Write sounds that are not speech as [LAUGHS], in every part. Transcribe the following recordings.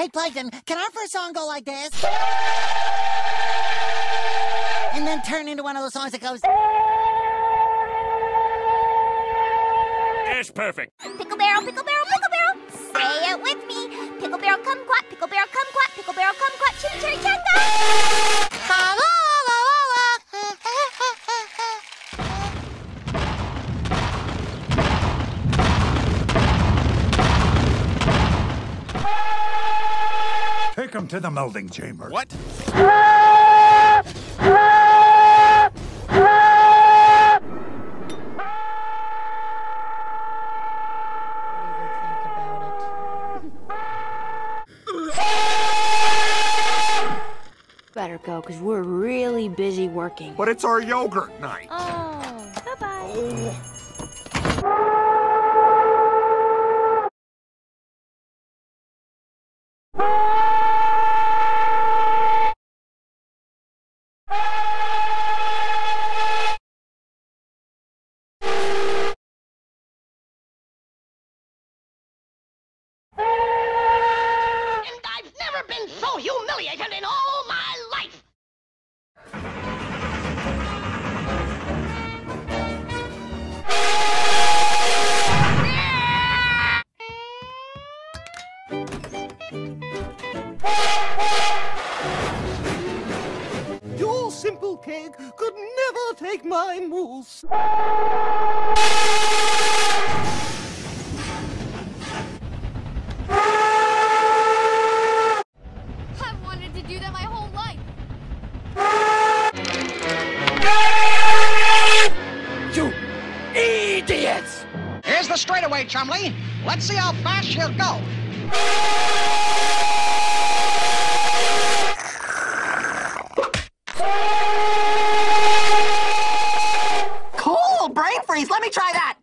right then. Can our first song go like this? And then turn into one of those songs that goes. It's perfect. Pickle barrel, pickle barrel, pickle barrel. Say it with me. Pickle barrel kumquat, pickle barrel kumquat, pickle barrel kumquat, him to the melding chamber. What? Better go, because we're really busy working. But it's our yogurt night. Oh, bye-bye. And in all my life. Your simple cake could never take my mousse. Straightaway, Chumley. Let's see how fast she'll go. Cool! Brain freeze! Let me try that!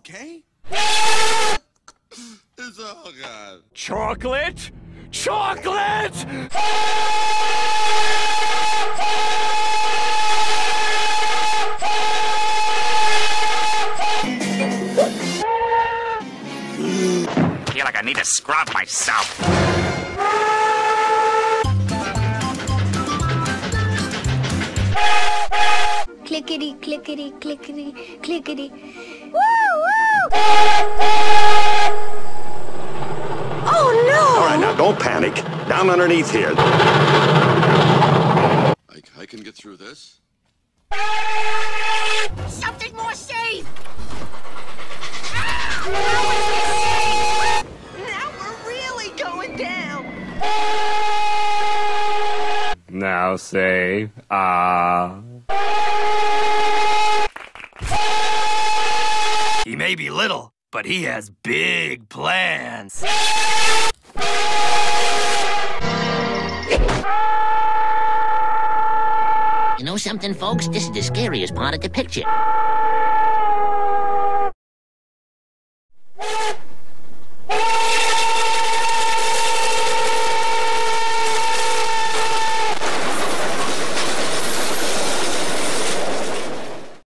Okay? [LAUGHS] It's oh god. Chocolate? Chocolate! feel like I need to scrub myself. Clickety, clickety, clickety, clickety. Woo, woo! Oh no! All right, now don't panic. Down underneath here. I, I can get through this. Something more safe! Now we're really going down. Now say, ah. He may be little, but he has big plans. You know something, folks? This is the scariest part of the picture.